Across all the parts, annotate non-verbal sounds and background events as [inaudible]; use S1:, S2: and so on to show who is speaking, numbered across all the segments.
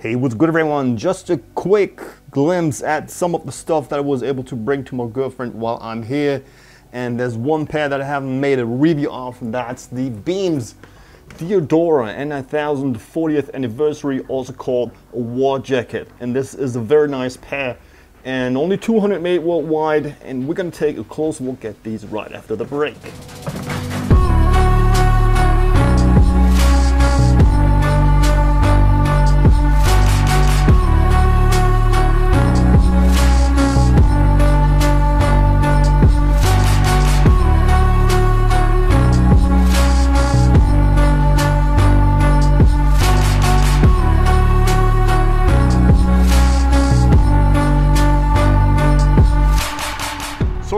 S1: Hey, what's good everyone? Just a quick glimpse at some of the stuff that I was able to bring to my girlfriend while I'm here. And there's one pair that I haven't made a review of, and that's the Beams Diadora N9000 40th anniversary, also called award jacket. And this is a very nice pair and only 200 made worldwide. And we're gonna take a close look at these right after the break.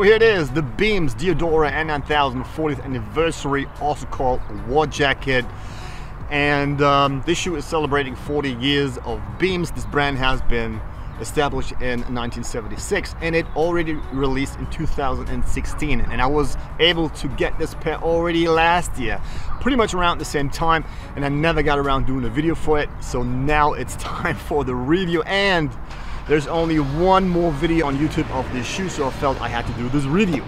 S1: So here it is, the Beams Diadora N9000 40th anniversary, also called War Jacket. And um, this shoe is celebrating 40 years of Beams. This brand has been established in 1976 and it already released in 2016 and I was able to get this pair already last year pretty much around the same time and I never got around doing a video for it so now it's [laughs] time for the review and there's only one more video on YouTube of this shoe, so I felt I had to do this review.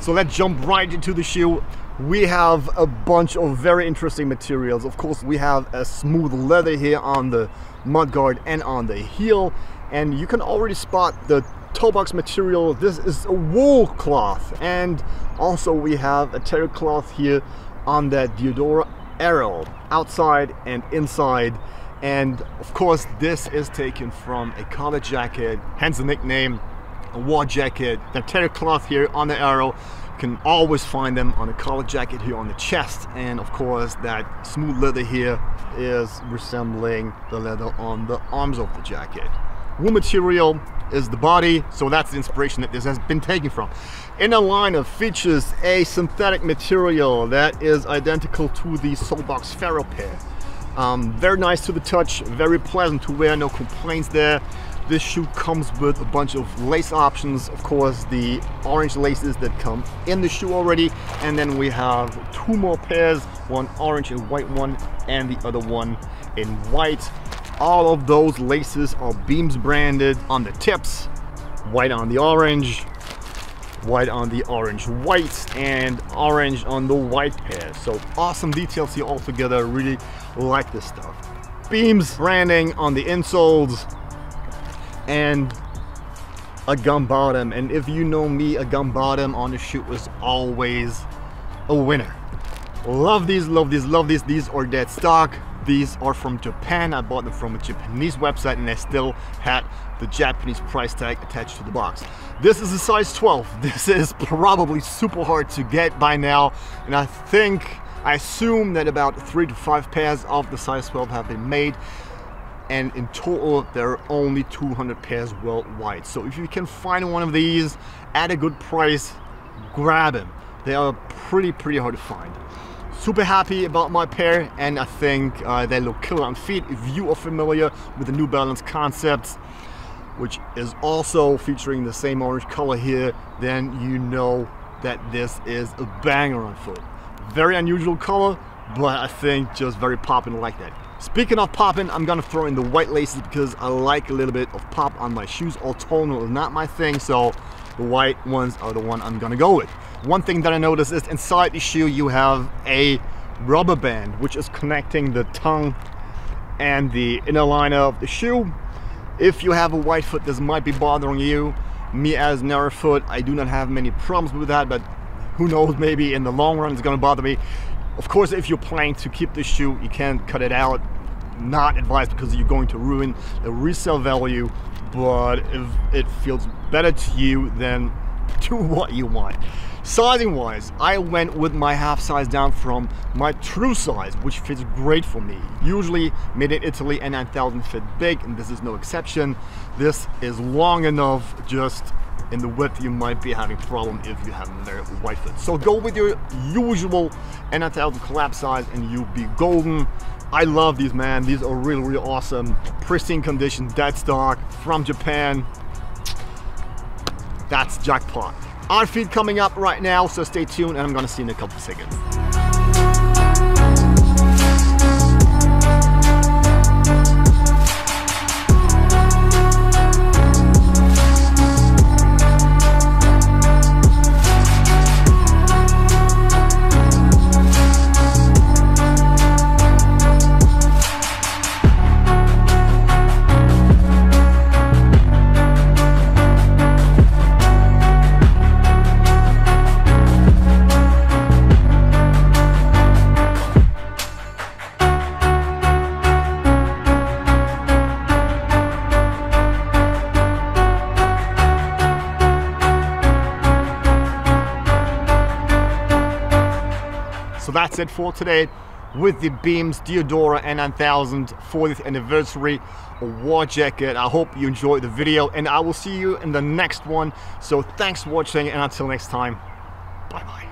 S1: So let's jump right into the shoe. We have a bunch of very interesting materials. Of course, we have a smooth leather here on the mudguard and on the heel. And you can already spot the toe box material. This is a wool cloth. And also we have a terry cloth here on that Diadora arrow, outside and inside. And of course, this is taken from a collar jacket, hence the nickname, award jacket. The terry cloth here on the arrow. You can always find them on a collar jacket here on the chest. And of course, that smooth leather here is resembling the leather on the arms of the jacket. Wool material is the body, so that's the inspiration that this has been taken from. In a line of features a synthetic material that is identical to the Solebox Ferro pair. Um, very nice to the touch, very pleasant to wear, no complaints there. This shoe comes with a bunch of lace options, of course the orange laces that come in the shoe already, and then we have two more pairs, one orange and white one, and the other one in white. All of those laces are Beams branded on the tips, white on the orange, white on the orange white and orange on the white pair. So awesome details here all together. Really like this stuff. Beams branding on the insoles and a gum bottom. And if you know me a gum bottom on the shoe is always a winner. Love these love these love these these are dead stock these are from Japan. I bought them from a Japanese website and they still had the Japanese price tag attached to the box. This is a size 12. [laughs] This is probably super hard to get by now. And I think, I assume that about three to five pairs of the size 12 have been made. And in total, there are only 200 pairs worldwide. So if you can find one of these at a good price, grab them. They are pretty, pretty hard to find super happy about my pair and I think uh, they look killer on feet. If you are familiar with the New Balance concepts, which is also featuring the same orange color here, then you know that this is a banger on foot. Very unusual color, but I think just very popping like that. Speaking of popping, I'm gonna throw in the white laces because I like a little bit of pop on my shoes. All tonal is not my thing, so the white ones are the one I'm gonna go with. One thing that I noticed is inside the shoe you have a rubber band which is connecting the tongue and the inner liner of the shoe. If you have a white foot this might be bothering you. Me as narrow foot, I do not have many problems with that, but who knows, maybe in the long run it's gonna bother me. Of course, if you're planning to keep the shoe, you can't cut it out. Not advised because you're going to ruin the resale value, but if it feels better to you, then do [laughs] what you want. Sizing wise, I went with my half size down from my true size, which fits great for me. Usually made in Italy N9000 fit big, and this is no exception. This is long enough, just in the width you might be having problem if you have a very wide foot. So go with your usual N9000 collapse size and you'll be golden. I love these, man. These are really, really awesome. Pristine condition, dead stock, from Japan. That's jackpot. On feed coming up right now, so stay tuned and I'm gonna see you in a couple seconds. It for today with the Beams Diadora N9000 40th anniversary war jacket. I hope you enjoyed the video and I will see you in the next one. So thanks for watching and until next time, bye bye.